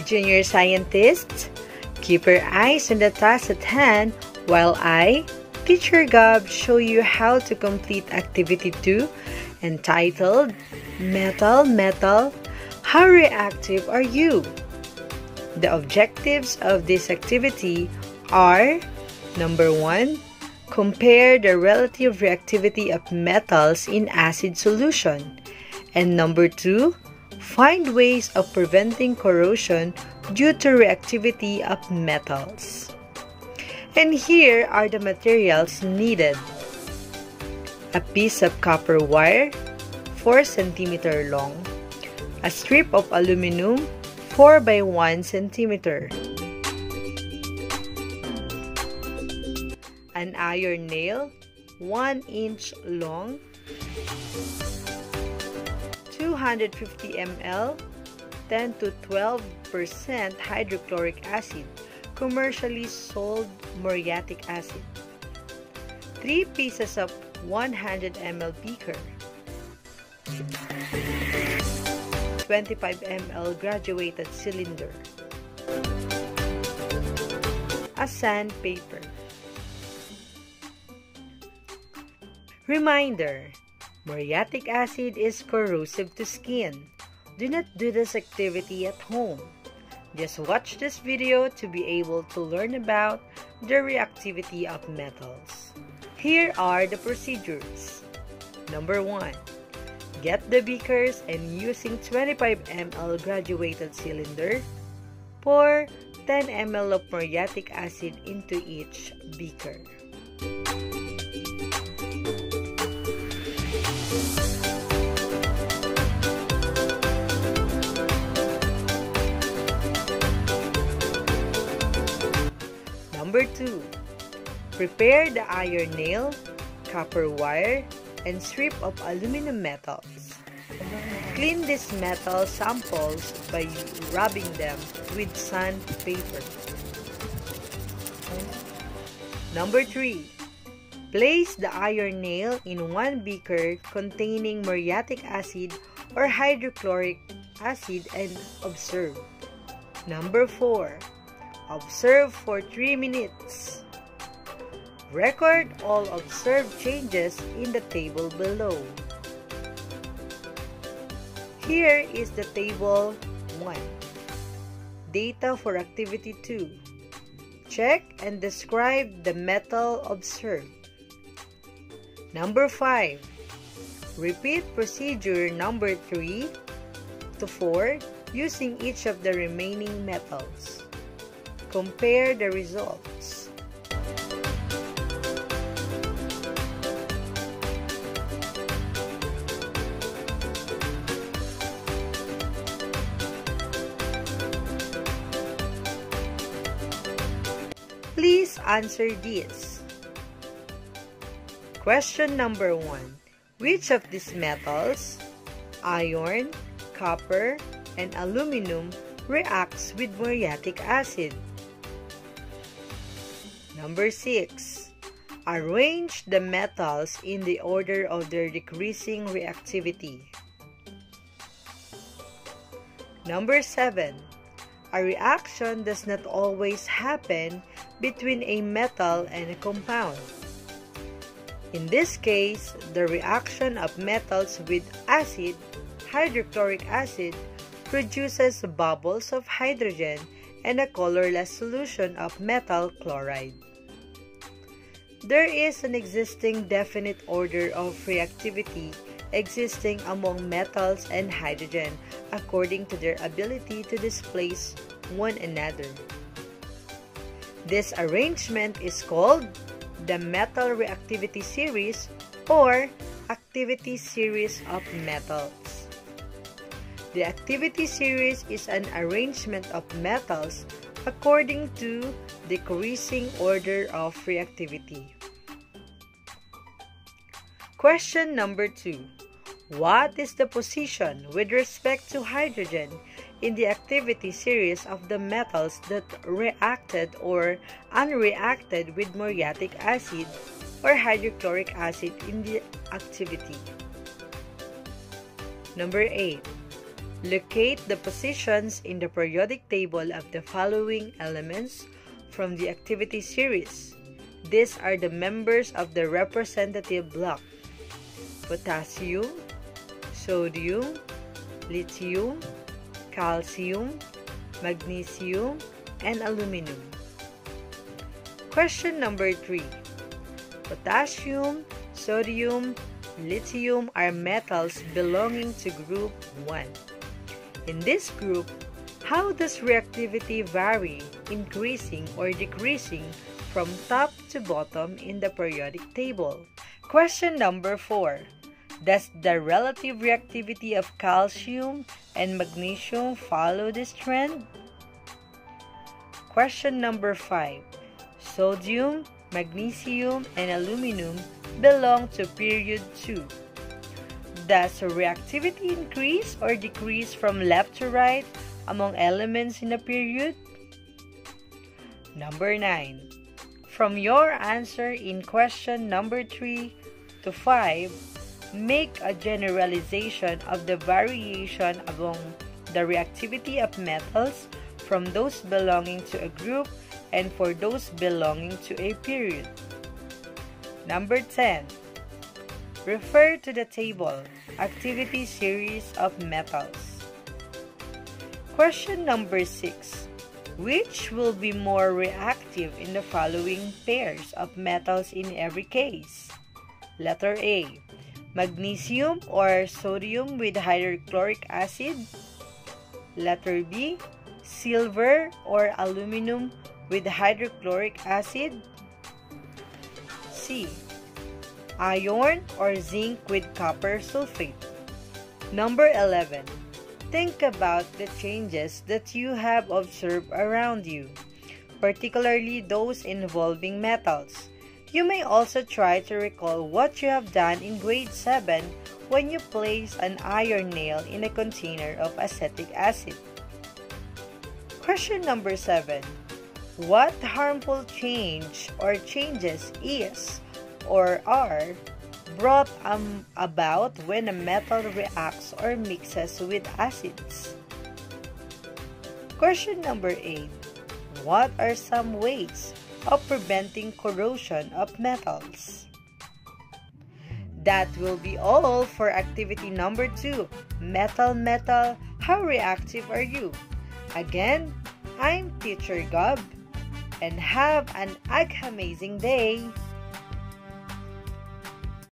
Junior scientists, keep your eyes on the task at hand while I, Teacher Gab, show you how to complete Activity 2 entitled Metal, Metal, How Reactive Are You? The objectives of this activity are Number 1. Compare the relative reactivity of metals in acid solution. And number 2. Find ways of preventing corrosion due to reactivity of metals. And here are the materials needed. A piece of copper wire, 4 cm long. A strip of aluminum, 4 by 1 cm. an iron nail 1 inch long 250 ml 10 to 12 percent hydrochloric acid commercially sold muriatic acid. 3 pieces of 100 ml beaker. 25 ml graduated cylinder. A sandpaper. Reminder, muriatic acid is corrosive to skin. Do not do this activity at home. Just watch this video to be able to learn about the reactivity of metals. Here are the procedures. Number 1. Get the beakers and using 25 ml graduated cylinder, pour 10 ml of muriatic acid into each beaker. Number 2. Prepare the iron nail, copper wire, and strip of aluminum metals. Clean these metal samples by rubbing them with sandpaper. Number 3. Place the iron nail in one beaker containing muriatic acid or hydrochloric acid and observe. Number 4. Observe for 3 minutes. Record all observed changes in the table below. Here is the table 1. Data for activity 2. Check and describe the metal observed. Number 5. Repeat procedure number 3 to 4 using each of the remaining metals. Compare the results. Please answer this. Question number 1. Which of these metals, iron, copper, and aluminum reacts with muriatic acid? Number 6. Arrange the metals in the order of their decreasing reactivity. Number 7. A reaction does not always happen between a metal and a compound. In this case, the reaction of metals with acid, hydrochloric acid, produces bubbles of hydrogen and a colorless solution of metal chloride. There is an existing definite order of reactivity existing among metals and hydrogen according to their ability to displace one another. This arrangement is called the metal reactivity series or activity series of metals. The activity series is an arrangement of metals according to decreasing order of reactivity. Question number 2. What is the position with respect to hydrogen in the activity series of the metals that reacted or unreacted with muriatic acid or hydrochloric acid in the activity? Number 8. Locate the positions in the periodic table of the following elements from the activity series. These are the members of the representative block. Potassium, sodium, lithium, calcium, magnesium, and aluminum. Question number 3. Potassium, sodium, lithium are metals belonging to group 1. In this group, how does reactivity vary, increasing or decreasing from top to bottom in the periodic table? Question number 4. Does the relative reactivity of calcium and magnesium follow this trend? Question number 5. Sodium, magnesium, and aluminum belong to period 2. Does reactivity increase or decrease from left to right among elements in a period? Number 9. From your answer in question number 3 to 5, make a generalization of the variation among the reactivity of metals from those belonging to a group and for those belonging to a period. Number 10. Refer to the table, activity series of metals. Question number 6. Which will be more reactive in the following pairs of metals in every case? Letter A. Magnesium or sodium with hydrochloric acid. Letter B. Silver or aluminum with hydrochloric acid? C. Iron or zinc with copper sulfate. Number 11. Think about the changes that you have observed around you, particularly those involving metals. You may also try to recall what you have done in grade 7 when you place an iron nail in a container of acetic acid. Question number 7. What harmful change or changes is or are brought um, about when a metal reacts or mixes with acids? Question number 8. What are some ways of preventing corrosion of metals? That will be all for activity number 2. Metal, metal, how reactive are you? Again, I'm Teacher Gab and have an amazing day.